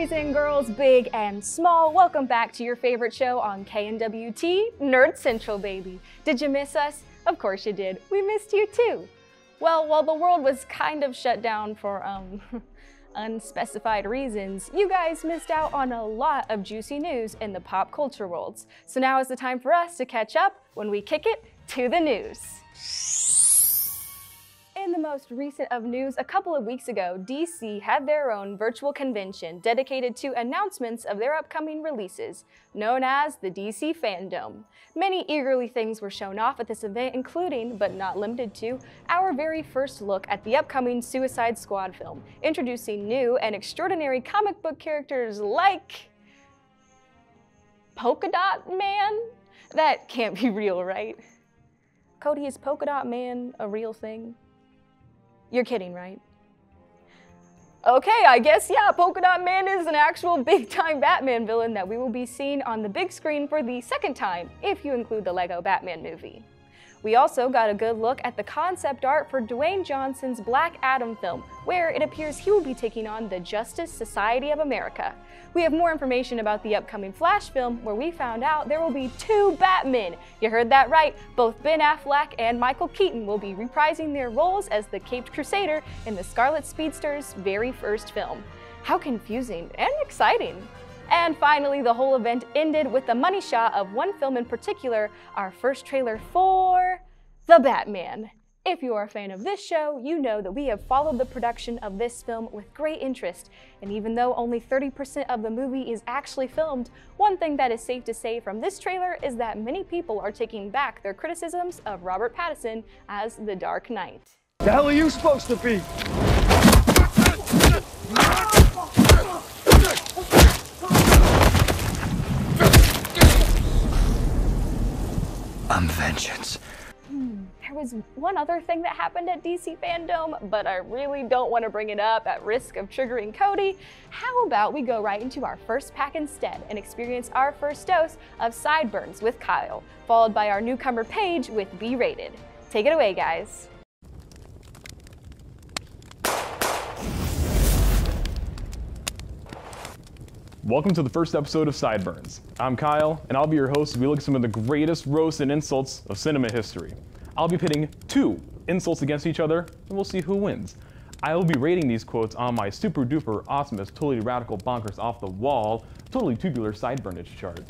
boys and girls, big and small, welcome back to your favorite show on KNWT, Nerd Central, baby. Did you miss us? Of course you did. We missed you too. Well, while the world was kind of shut down for, um, unspecified reasons, you guys missed out on a lot of juicy news in the pop culture worlds. So now is the time for us to catch up when we kick it to the news. In the most recent of news, a couple of weeks ago, DC had their own virtual convention dedicated to announcements of their upcoming releases, known as the DC Fandom. Many eagerly things were shown off at this event, including, but not limited to, our very first look at the upcoming Suicide Squad film, introducing new and extraordinary comic book characters like. Polka Dot Man? That can't be real, right? Cody, is Polka Dot Man a real thing? You're kidding, right? Okay, I guess, yeah, Polka Dot Man is an actual big time Batman villain that we will be seeing on the big screen for the second time, if you include the Lego Batman movie. We also got a good look at the concept art for Dwayne Johnson's Black Adam film, where it appears he will be taking on the Justice Society of America. We have more information about the upcoming Flash film, where we found out there will be two Batmen. You heard that right, both Ben Affleck and Michael Keaton will be reprising their roles as the Caped Crusader in the Scarlet Speedster's very first film. How confusing and exciting! And finally, the whole event ended with the money shot of one film in particular, our first trailer for The Batman. If you are a fan of this show, you know that we have followed the production of this film with great interest. And even though only 30% of the movie is actually filmed, one thing that is safe to say from this trailer is that many people are taking back their criticisms of Robert Pattinson as the Dark Knight. The hell are you supposed to be? Vengeance. Hmm, there was one other thing that happened at DC Fandom, but I really don't want to bring it up at risk of triggering Cody. How about we go right into our first pack instead and experience our first dose of Sideburns with Kyle, followed by our newcomer Paige with B Rated. Take it away, guys. Welcome to the first episode of Sideburns. I'm Kyle, and I'll be your host as we look at some of the greatest roasts and insults of cinema history. I'll be pitting two insults against each other, and we'll see who wins. I will be rating these quotes on my super duper awesomest, totally radical bonkers off the wall, totally tubular sideburnage chart.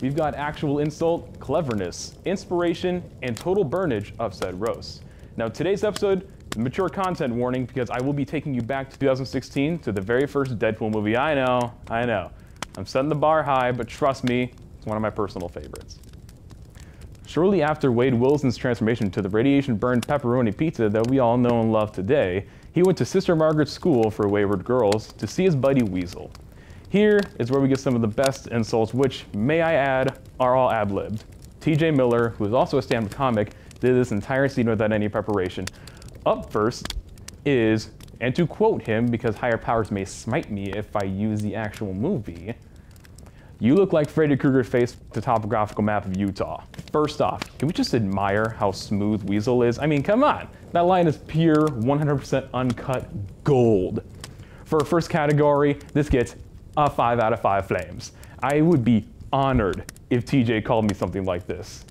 We've got actual insult, cleverness, inspiration, and total burnage of said roasts. Now, today's episode mature content warning because I will be taking you back to 2016 to the very first Deadpool movie. I know, I know. I'm setting the bar high, but trust me, it's one of my personal favorites. Shortly after Wade Wilson's transformation to the radiation burned pepperoni pizza that we all know and love today, he went to Sister Margaret's School for Wayward Girls to see his buddy Weasel. Here is where we get some of the best insults, which, may I add, are all ad libbed. TJ Miller, who is also a stand up comic, did this entire scene without any preparation. Up first is, and to quote him, because higher powers may smite me if I use the actual movie, you look like Freddy Krueger faced the topographical map of Utah. First off, can we just admire how smooth Weasel is? I mean, come on. That line is pure, 100% uncut gold. For first category, this gets a 5 out of 5 flames. I would be honored if TJ called me something like this.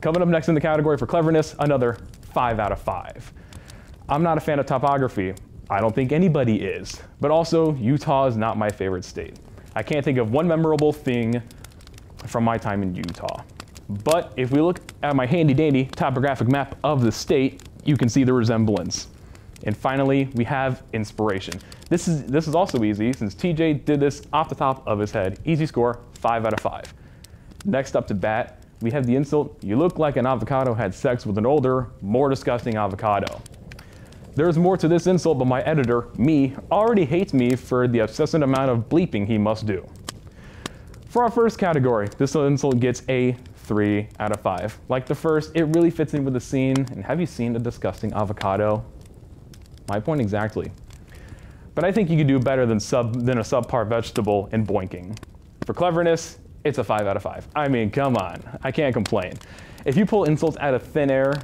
Coming up next in the category for cleverness, another 5 out of 5. I'm not a fan of topography. I don't think anybody is. But also, Utah is not my favorite state. I can't think of one memorable thing from my time in Utah. But if we look at my handy dandy topographic map of the state, you can see the resemblance. And finally, we have inspiration. This is, this is also easy since TJ did this off the top of his head. Easy score, 5 out of 5. Next up to bat, we have the insult, you look like an avocado had sex with an older, more disgusting avocado. There's more to this insult, but my editor, me, already hates me for the obsessive amount of bleeping he must do. For our first category, this insult gets a 3 out of 5. Like the first, it really fits in with the scene, and have you seen a disgusting avocado? My point exactly. But I think you could do better than, sub, than a subpar vegetable and boinking. For cleverness, it's a 5 out of 5. I mean, come on, I can't complain. If you pull insults out of thin air,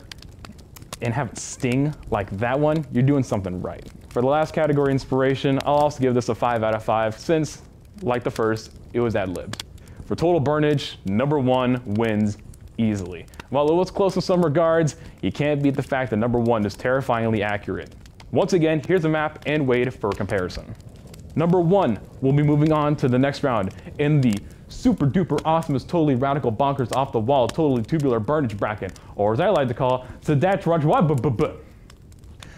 and have it sting like that one, you're doing something right. For the last category, inspiration, I'll also give this a 5 out of 5 since, like the first, it was ad-libbed. For total burnage, number one wins easily. While it was close in some regards, you can't beat the fact that number one is terrifyingly accurate. Once again, here's a map and Wade for comparison. Number one, we'll be moving on to the next round in the super duper awesome is totally radical bonkers off the wall, totally tubular burnage bracket, or as I like to call, it, Sadat Raj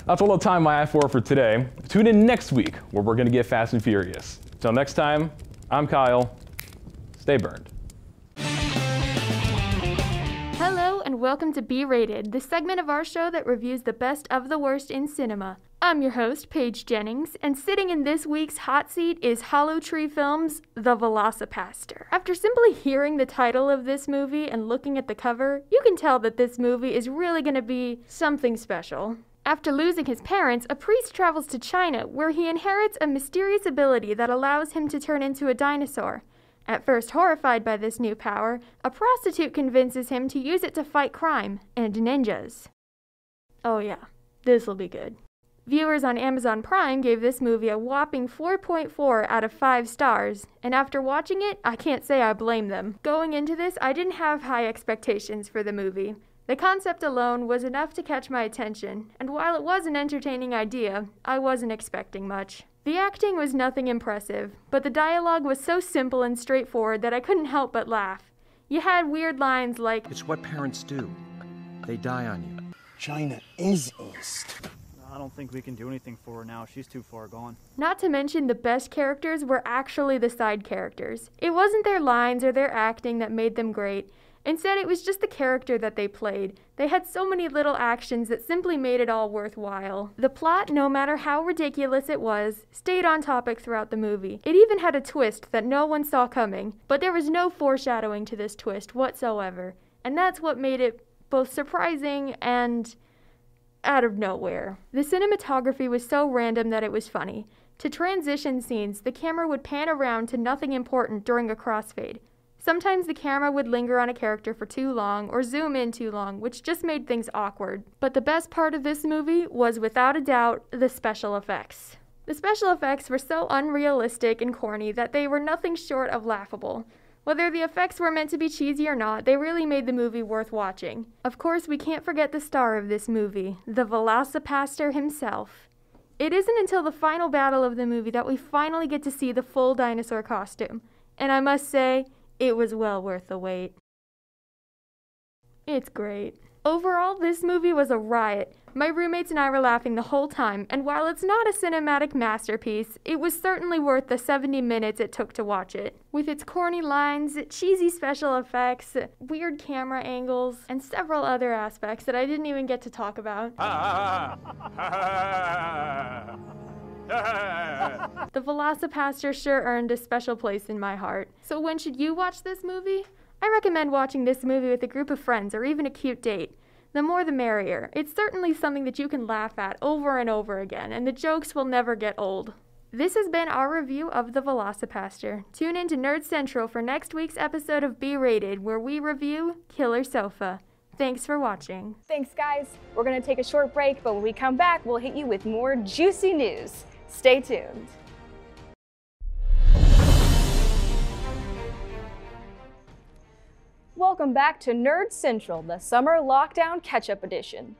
That's all the time I have for for today. Tune in next week where we're gonna get fast and furious. Till next time, I'm Kyle. Stay burned. Hello and welcome to B Rated, the segment of our show that reviews the best of the worst in cinema. I'm your host, Paige Jennings, and sitting in this week's hot seat is Hollow Tree Films' The VelociPastor. After simply hearing the title of this movie and looking at the cover, you can tell that this movie is really going to be something special. After losing his parents, a priest travels to China where he inherits a mysterious ability that allows him to turn into a dinosaur. At first horrified by this new power, a prostitute convinces him to use it to fight crime and ninjas. Oh, yeah, this'll be good. Viewers on Amazon Prime gave this movie a whopping 4.4 out of 5 stars, and after watching it, I can't say I blame them. Going into this, I didn't have high expectations for the movie. The concept alone was enough to catch my attention, and while it was an entertaining idea, I wasn't expecting much. The acting was nothing impressive, but the dialogue was so simple and straightforward that I couldn't help but laugh. You had weird lines like, It's what parents do. They die on you. China is East. I don't think we can do anything for her now. She's too far gone. Not to mention the best characters were actually the side characters. It wasn't their lines or their acting that made them great. Instead, it was just the character that they played. They had so many little actions that simply made it all worthwhile. The plot, no matter how ridiculous it was, stayed on topic throughout the movie. It even had a twist that no one saw coming, but there was no foreshadowing to this twist whatsoever. And that's what made it both surprising and out of nowhere. The cinematography was so random that it was funny. To transition scenes, the camera would pan around to nothing important during a crossfade. Sometimes the camera would linger on a character for too long or zoom in too long, which just made things awkward. But the best part of this movie was without a doubt the special effects. The special effects were so unrealistic and corny that they were nothing short of laughable. Whether the effects were meant to be cheesy or not, they really made the movie worth watching. Of course, we can't forget the star of this movie, the VelociPastor himself. It isn't until the final battle of the movie that we finally get to see the full dinosaur costume, and I must say, it was well worth the wait. It's great. Overall, this movie was a riot. My roommates and I were laughing the whole time, and while it's not a cinematic masterpiece, it was certainly worth the 70 minutes it took to watch it. With its corny lines, cheesy special effects, weird camera angles, and several other aspects that I didn't even get to talk about. the VelociPastor sure earned a special place in my heart. So when should you watch this movie? I recommend watching this movie with a group of friends or even a cute date. The more the merrier. It's certainly something that you can laugh at over and over again, and the jokes will never get old. This has been our review of The VelociPastor. Tune in to Nerd Central for next week's episode of B Rated, where we review Killer Sofa. Thanks for watching. Thanks, guys. We're going to take a short break, but when we come back, we'll hit you with more juicy news. Stay tuned. Welcome back to Nerd Central, the Summer Lockdown Catch Up Edition.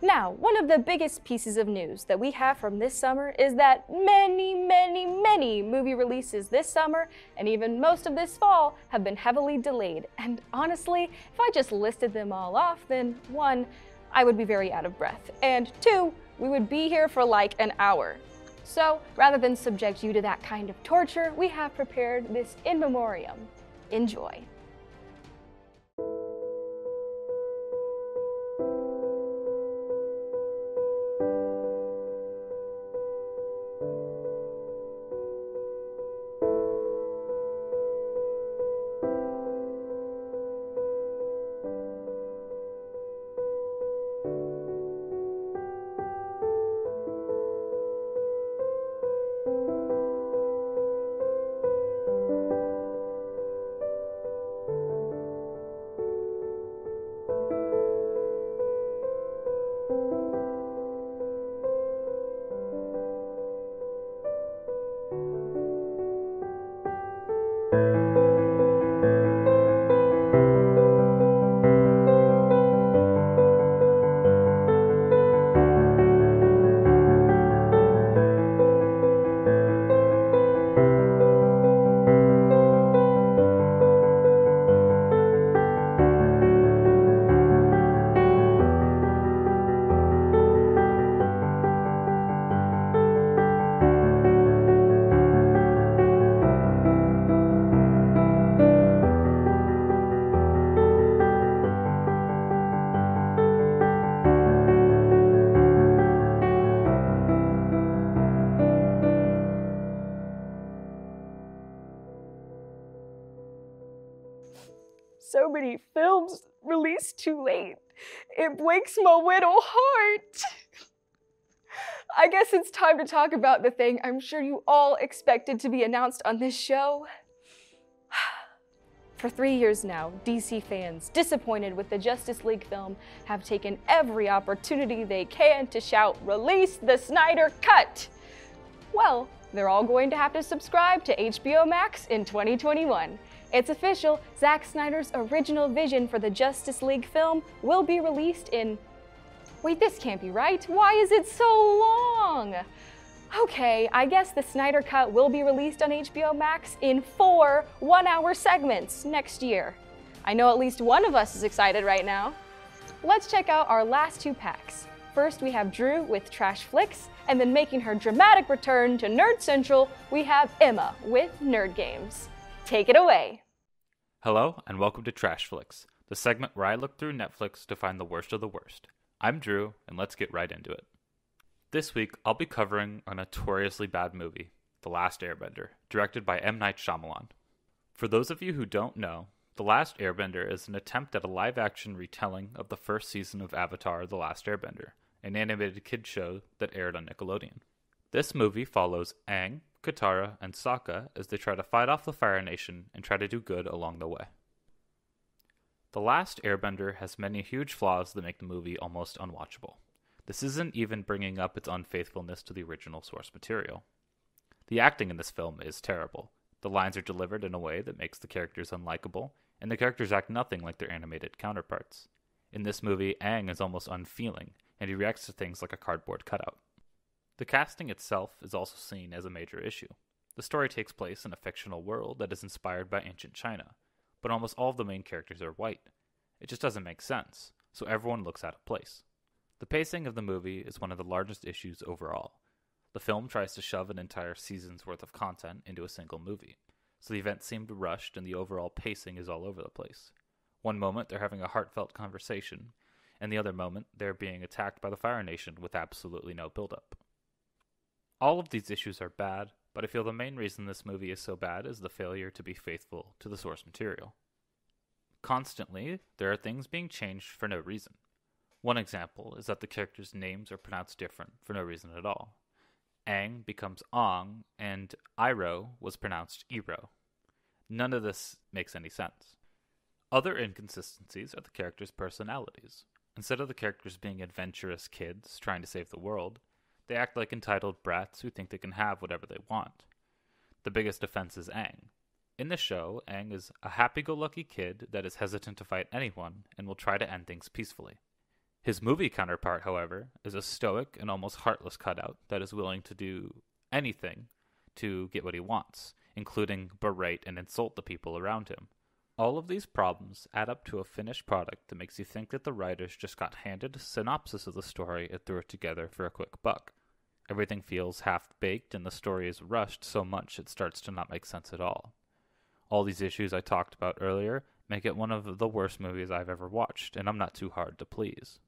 Now, one of the biggest pieces of news that we have from this summer is that many, many, many movie releases this summer and even most of this fall have been heavily delayed. And honestly, if I just listed them all off, then one, I would be very out of breath, and two, we would be here for like an hour. So, rather than subject you to that kind of torture, we have prepared this in memoriam. Enjoy. It breaks my little heart. I guess it's time to talk about the thing I'm sure you all expected to be announced on this show. For three years now, DC fans, disappointed with the Justice League film, have taken every opportunity they can to shout, Release the Snyder Cut! Well, they're all going to have to subscribe to HBO Max in 2021. It's official, Zack Snyder's original vision for the Justice League film will be released in. Wait, this can't be right. Why is it so long? Okay, I guess the Snyder Cut will be released on HBO Max in four one hour segments next year. I know at least one of us is excited right now. Let's check out our last two packs. First, we have Drew with Trash Flicks, and then making her dramatic return to Nerd Central, we have Emma with Nerd Games. Take it away. Hello, and welcome to Trash Flicks, the segment where I look through Netflix to find the worst of the worst. I'm Drew, and let's get right into it. This week, I'll be covering a notoriously bad movie, The Last Airbender, directed by M. Night Shyamalan. For those of you who don't know, The Last Airbender is an attempt at a live action retelling of the first season of Avatar The Last Airbender, an animated kids show that aired on Nickelodeon. This movie follows Aang, Katara, and Sokka as they try to fight off the Fire Nation and try to do good along the way. The Last Airbender has many huge flaws that make the movie almost unwatchable. This isn't even bringing up its unfaithfulness to the original source material. The acting in this film is terrible. The lines are delivered in a way that makes the characters unlikable, and the characters act nothing like their animated counterparts. In this movie, Aang is almost unfeeling, and he reacts to things like a cardboard cutout. The casting itself is also seen as a major issue. The story takes place in a fictional world that is inspired by ancient China, but almost all of the main characters are white. It just doesn't make sense, so everyone looks out of place. The pacing of the movie is one of the largest issues overall. The film tries to shove an entire season's worth of content into a single movie, so the events seem rushed and the overall pacing is all over the place. One moment they're having a heartfelt conversation, and the other moment they're being attacked by the Fire Nation with absolutely no buildup. All of these issues are bad, but I feel the main reason this movie is so bad is the failure to be faithful to the source material. Constantly, there are things being changed for no reason. One example is that the characters' names are pronounced different for no reason at all. Aang becomes Ong, and Iro was pronounced Iro. None of this makes any sense. Other inconsistencies are the characters' personalities. Instead of the characters being adventurous kids trying to save the world, they act like entitled brats who think they can have whatever they want. The biggest offense is Aang. In the show, Aang is a happy go lucky kid that is hesitant to fight anyone and will try to end things peacefully. His movie counterpart, however, is a stoic and almost heartless cutout that is willing to do anything to get what he wants, including berate and insult the people around him. All of these problems add up to a finished product that makes you think that the writers just got handed a synopsis of the story and threw it together for a quick buck. Everything feels half baked, and the story is rushed so much it starts to not make sense at all. All these issues I talked about earlier make it one of the worst movies I've ever watched, and I'm not too hard to please.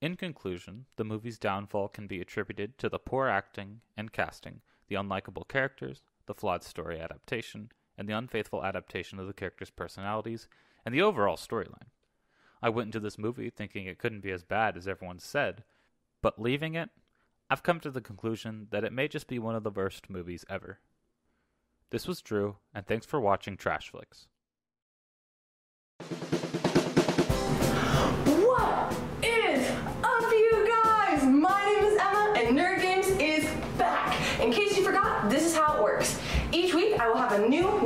In conclusion, the movie's downfall can be attributed to the poor acting and casting, the unlikable characters, the flawed story adaptation, and the unfaithful adaptation of the characters' personalities, and the overall storyline. I went into this movie thinking it couldn't be as bad as everyone said, but leaving it, I've come to the conclusion that it may just be one of the worst movies ever. This was Drew, and thanks for watching Trash Flicks.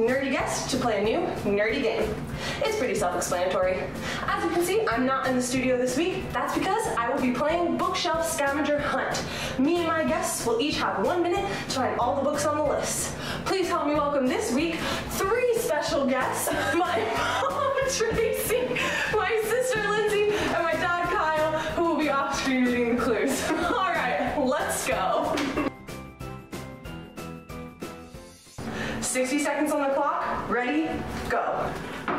Nerdy guest to play a new nerdy game. It's pretty self-explanatory. As you can see, I'm not in the studio this week. That's because I will be playing Bookshelf Scavenger Hunt. Me and my guests will each have one minute to find all the books on the list. Please help me welcome this week three special guests. My mom, Tracy, my 60 seconds on the clock. Ready? Go.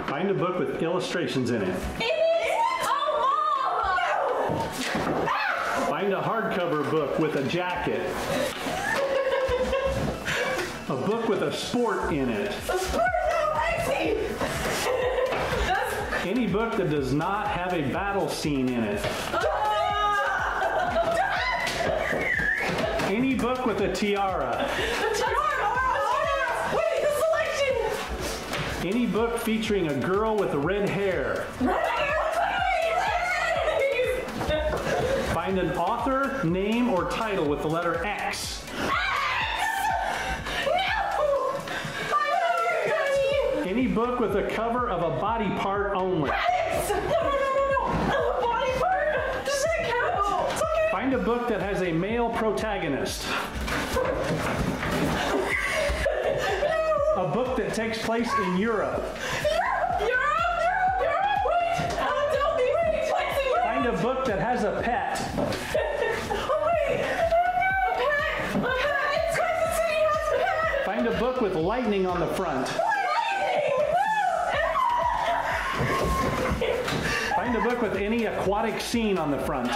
Find a book with illustrations in it. It is Oh, Mom! Find a hardcover book with a jacket. a book with a sport in it. Sport? No, Lexi. Any book that does not have a battle scene in it. Any book with a tiara. Wait, Any book featuring a girl with red hair. Find an author, name, or title with the letter X. Any book with a cover of a body part only. Does that count? Find a book that has a male protagonist. A book that takes place in Europe. Find a book that has a pet. oh wait, oh no, a pet, a pet. Kansas City has a pet. Find a book with lightning on the front. Find a book with any aquatic scene on the front.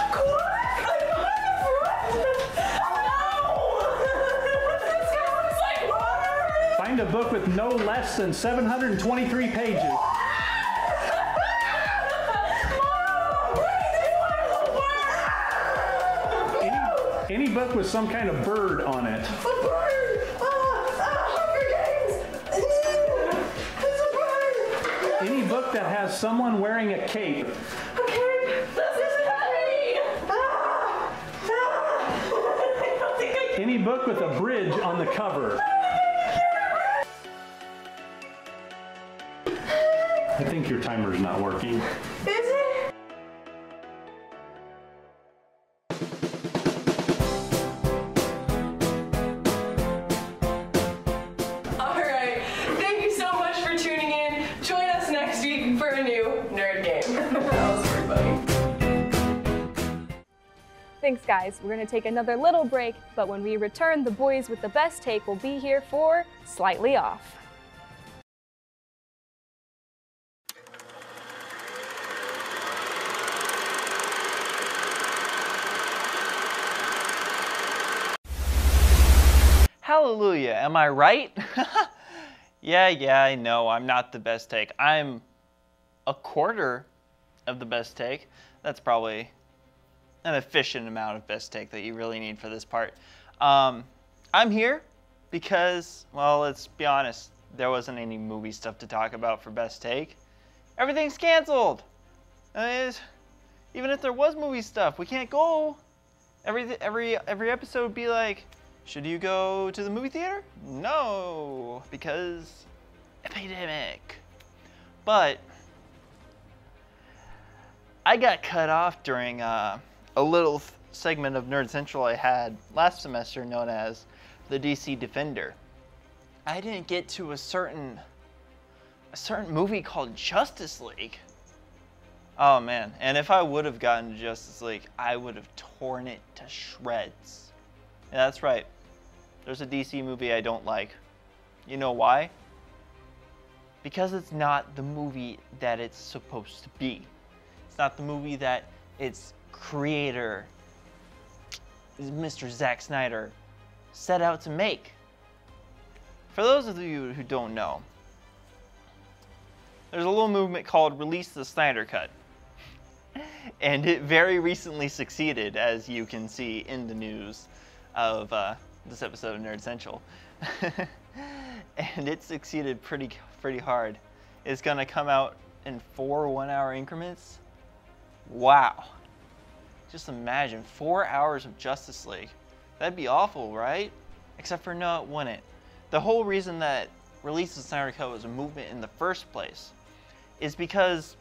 Find a book with no less than 723 pages. Any, any book with some kind of bird on it. Any book that has someone wearing a cape. Any book with a bridge on the cover. I think your timer's not working. Is it? All right. Thank you so much for tuning in. Join us next week for a new nerd game. that was everybody. Thanks, guys. We're going to take another little break, but when we return, the boys with the best take will be here for Slightly Off. Hallelujah, am I right? yeah, yeah, I know, I'm not the best take. I'm a quarter of the best take. That's probably an efficient amount of best take that you really need for this part. Um, I'm here because, well, let's be honest, there wasn't any movie stuff to talk about for best take. Everything's canceled. Uh, even if there was movie stuff, we can't go. Every every every episode would be like, should you go to the movie theater? No, because epidemic. But I got cut off during uh, a little segment of Nerd Central I had last semester known as the DC Defender. I didn't get to a certain a certain movie called Justice League. Oh man, and if I would have gotten Justice League, I would have torn it to shreds. Yeah, that's right. There's a DC movie I don't like. You know why? Because it's not the movie that it's supposed to be. It's not the movie that its creator, Mr. Zack Snyder, set out to make. For those of you who don't know, there's a little movement called Release the Snyder Cut. And it very recently succeeded, as you can see in the news of uh, this episode of Nerd Central. and it succeeded pretty pretty hard. It's gonna come out in four one-hour increments. Wow. Just imagine four hours of Justice League. That'd be awful, right? Except for no, it wouldn't. The whole reason that Release the Snyder Cut was a movement in the first place is because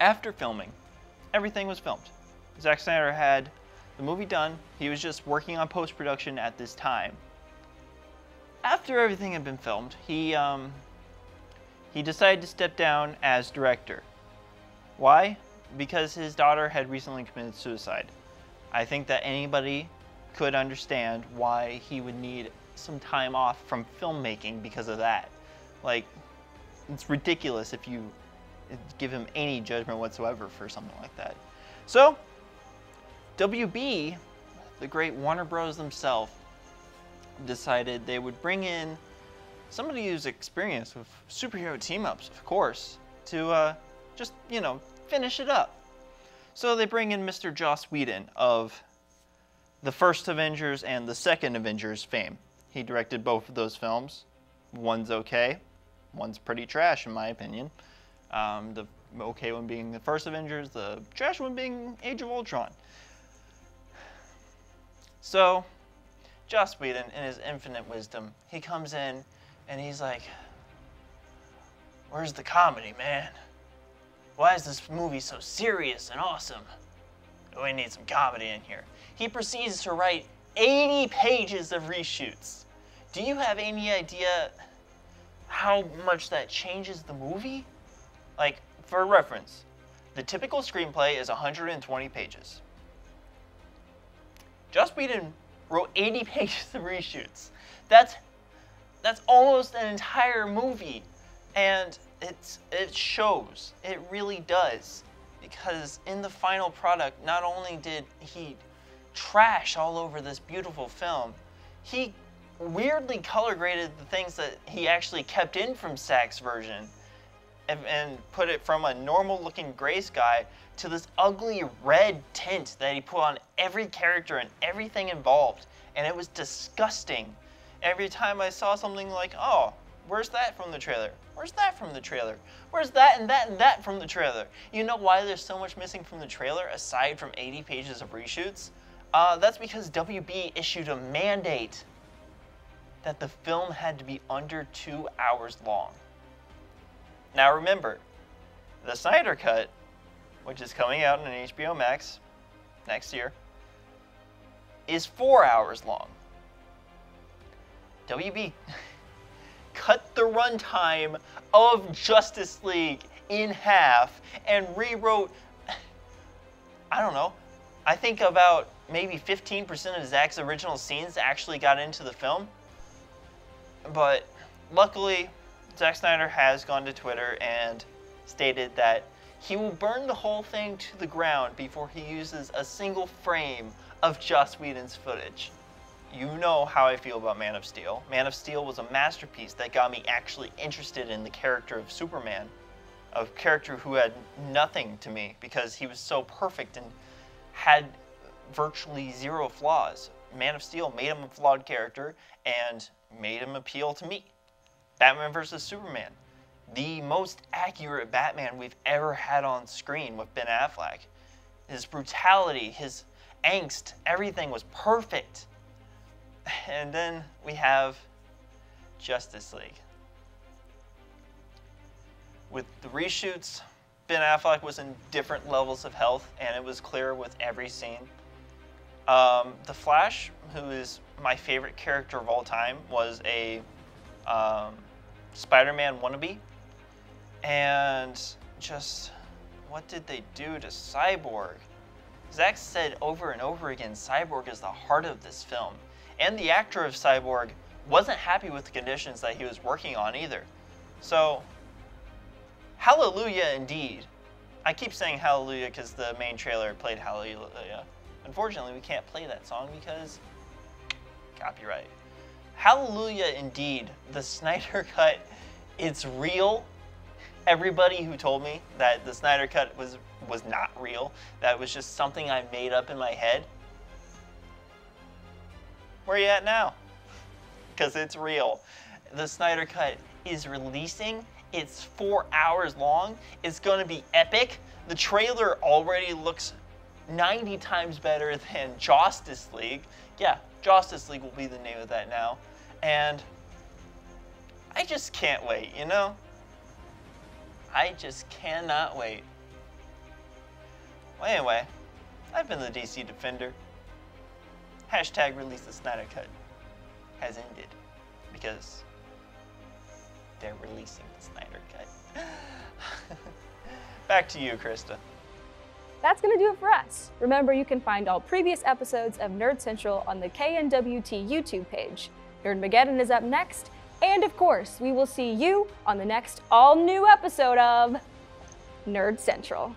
after filming, everything was filmed. Zack Snyder had the movie done. He was just working on post production at this time. After everything had been filmed, he um, he decided to step down as director. Why? Because his daughter had recently committed suicide. I think that anybody could understand why he would need some time off from filmmaking because of that. Like, it's ridiculous if you give him any judgment whatsoever for something like that. So, WB, the great Warner Bros. themselves, decided they would bring in somebody who's experienced with superhero team ups, of course, to uh, just, you know, finish it up. So they bring in Mr. Joss Whedon of the first Avengers and the second Avengers fame. He directed both of those films. One's okay, one's pretty trash, in my opinion. Um, the okay one being the first Avengers, the trash one being Age of Ultron. So, Joss Whedon, in his infinite wisdom, he comes in and he's like, Where's the comedy, man? Why is this movie so serious and awesome? Oh, we need some comedy in here. He proceeds to write 80 pages of reshoots. Do you have any idea how much that changes the movie? Like, for reference, the typical screenplay is 120 pages. Joss Whedon wrote 80 pages of reshoots. That's that's almost an entire movie, and it's it shows. It really does, because in the final product, not only did he trash all over this beautiful film, he weirdly color graded the things that he actually kept in from Zack's version and, put it from a normal looking gray sky to this ugly red tint that he put on every character and everything involved. And it was disgusting. Every time I saw something like, oh, where's that from the trailer? Where's that from the trailer? Where's that and that and that from the trailer? You know why there's so much missing from the trailer aside from 80 pages of reshoots? Uh, that's because WB issued a mandate that the film had to be under two hours long. Now remember, the Snyder Cut, which is coming out on HBO Max next year, is four hours long. WB cut the runtime of Justice League in half and rewrote, I don't know, I think about maybe 15% of Zack's original scenes actually got into the film. But luckily, Zack Snyder has gone to Twitter and stated that he will burn the whole thing to the ground before he uses a single frame of Joss Whedon's footage. You know how I feel about Man of Steel. Man of Steel was a masterpiece that got me actually interested in the character of Superman, a character who had nothing to me because he was so perfect and had virtually zero flaws. Man of Steel made him a flawed character and made him appeal to me. Batman vs. Superman, the most accurate Batman we've ever had on screen with Ben Affleck. His brutality, his angst, everything was perfect. And then we have Justice League. With the reshoots, Ben Affleck was in different levels of health, and it was clear with every scene. Um, the Flash, who is my favorite character of all time, was a um, Spider-Man wannabe, and just what did they do to Cyborg? Zack said over and over again, Cyborg is the heart of this film, and the actor of Cyborg wasn't happy with the conditions that he was working on either. So, hallelujah indeed. I keep saying hallelujah because the main trailer played hallelujah. Unfortunately, we can't play that song because copyright. Hallelujah indeed. The Snyder Cut, it's real. Everybody who told me that the Snyder Cut was was not real, that was just something I made up in my head. Where you at now? Because it's real. The Snyder Cut is releasing. It's four hours long. It's going to be epic. The trailer already looks 90 times better than Justice League. Yeah, Justice League will be the name of that now. And I just can't wait, you know? I just cannot wait. Well, anyway, I've been the DC Defender. Hashtag release the Snyder Cut has ended because they're releasing the Snyder Cut. Back to you, Krista. That's going to do it for us. Remember, you can find all previous episodes of Nerd Central on the KNWT YouTube page. Nerdmageddon is up next, and of course, we will see you on the next all new episode of Nerd Central.